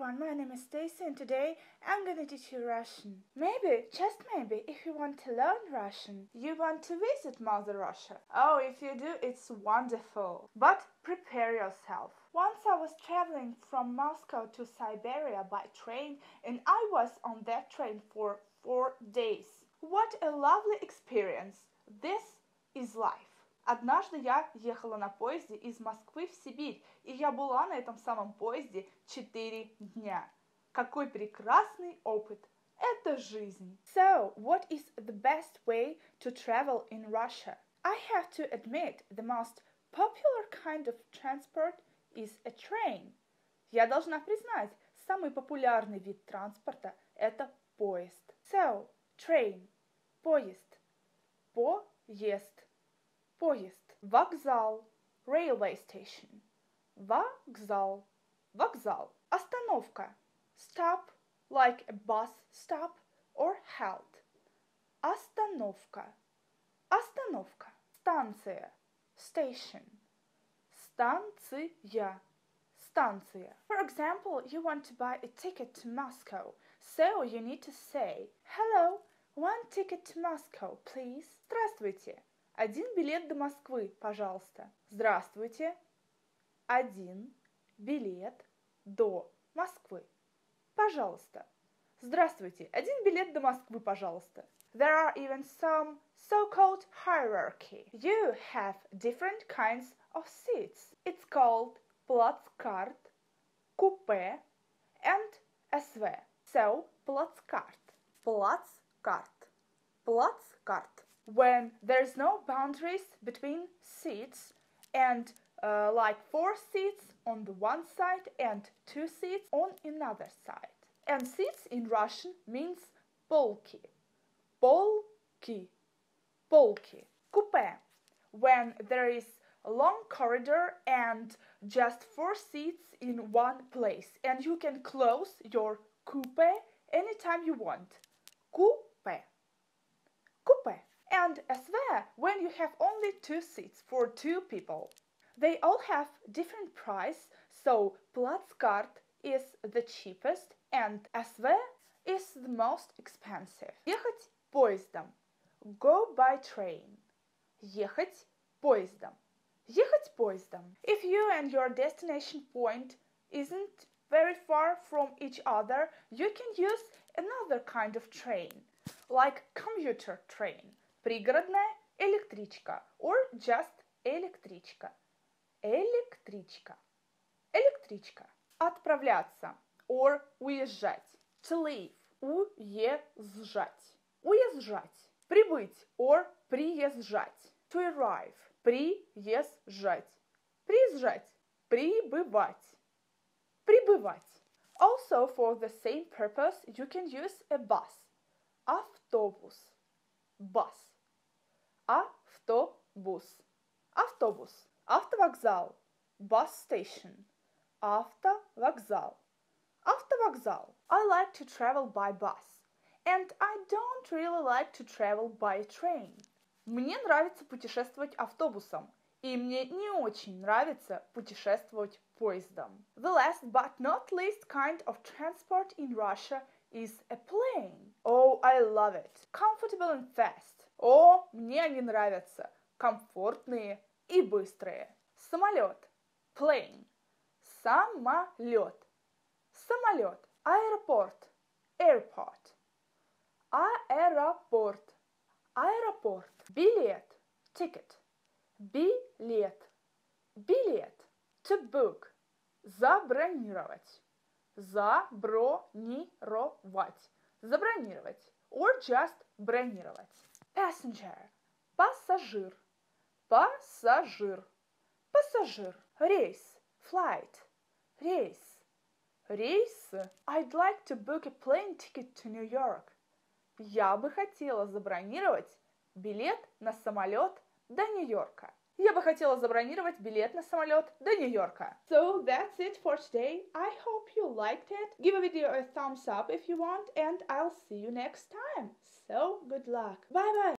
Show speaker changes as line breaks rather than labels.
everyone, my name is Stacy and today I'm gonna teach you Russian. Maybe, just maybe, if you want to learn Russian, you want to visit Mother Russia. Oh, if you do, it's wonderful. But prepare yourself. Once I was traveling from Moscow to Siberia by train and I was on that train for four days. What a lovely experience. This is life. Однажды я ехала на поезде из Москвы в Сибирь, и я была на этом самом поезде 4 дня. Какой прекрасный опыт! Это жизнь. So, what is the best way to travel in Russia? I have to admit, the most popular kind of transport is a train. Я должна признать, самый популярный вид транспорта – это поезд. So, train, поезд, поезд поезд, вокзал, railway station, вокзал, вокзал, остановка, stop, like a bus stop or halt, остановка, остановка, станция, station, станция, станция. For example, you want to buy a ticket to Moscow, so you need to say, hello, one ticket to Moscow, please. Здравствуйте, Один билет до Москвы, пожалуйста. Здравствуйте. Один билет до Москвы. Пожалуйста. Здравствуйте. Один билет до Москвы, пожалуйста. There are even some so-called hierarchy. You have different kinds of seats. It's called плацкарт, купе and SV. So, плацкарт, плацкарт, плацкарт when there's no boundaries between seats and uh, like four seats on the one side and two seats on another side. And seats in Russian means polki. Polki. Polki. Coupe. When there is a long corridor and just four seats in one place and you can close your coupe anytime you want. Coupe. Coupe and SV when you have only two seats for two people. They all have different price, so Platzkart is the cheapest and SV is the most expensive. Ехать поездом. Go by train. Ехать поездом. Ехать поездом. If you and your destination point isn't very far from each other, you can use another kind of train, like commuter train. Пригородная электричка or just электричка. Электричка. Электричка. Отправляться or уезжать. To leave. Уезжать. Уезжать. Прибыть or приезжать. To arrive. Приезжать. Приезжать. Прибывать. Прибывать. Also, for the same purpose, you can use a bus. Автобус. Bus. Автобус. Автобус. Автовокзал. Bus station. Автовокзал. Автовокзал. I like to travel by bus. And I don't really like to travel by train. Мне нравится путешествовать автобусом. И мне не очень нравится путешествовать поездом. The last but not least kind of transport in Russia is a plane. Oh, I love it. Comfortable and fast. О, мне они нравятся. Комфортные и быстрые. Самолет. Plane. Самолет. Самолет. Аэропорт. Airport. Аэропорт. Аэропорт. Билет. Ticket. Билет. Билет. To book. Забронировать. Забронировать. Забронировать. Or just бронировать. Passenger. Пассажир. Пассажир. Пассажир. Рейс. Flight. Рейс. Рейс. I'd like to book a plane ticket to New York. Я бы хотела забронировать билет на самолет до Нью-Йорка. Я бы хотела забронировать билет на самолет до Нью-Йорка. So that's it for today. I hope you liked it. Give a video a thumbs up if you want and I'll see you next time. So good luck. Bye bye.